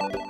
you